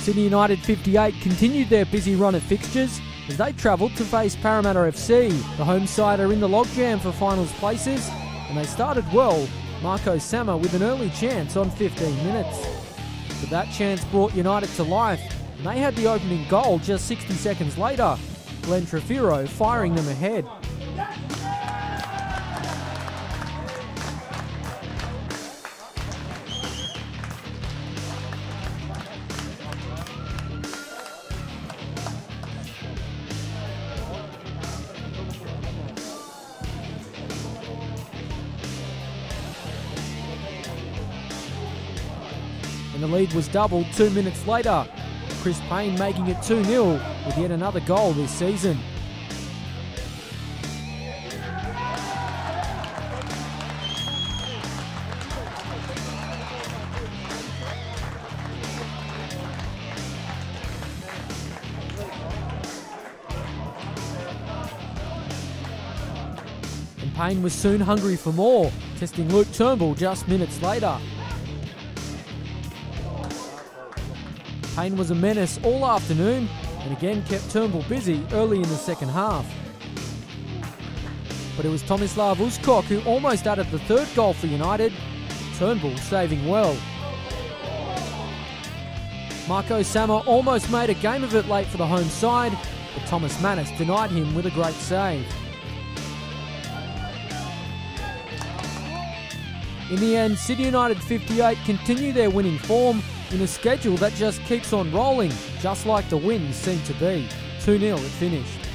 Sydney United 58 continued their busy run of fixtures as they travelled to face Parramatta FC. The home side are in the logjam for finals places, and they started well. Marco Sama with an early chance on 15 minutes. But that chance brought United to life, and they had the opening goal just 60 seconds later. Glen Trifiro firing them ahead. And the lead was doubled two minutes later. Chris Payne making it 2 0 with yet another goal this season. And Payne was soon hungry for more, testing Luke Turnbull just minutes later. Payne was a menace all afternoon and again kept Turnbull busy early in the second half. But it was Tomislav Uskok who almost added the third goal for United, Turnbull saving well. Marco Sama almost made a game of it late for the home side, but Thomas Manis denied him with a great save. In the end, Sydney United 58 continue their winning form in a schedule that just keeps on rolling, just like the wins seem to be. 2 0 it finished.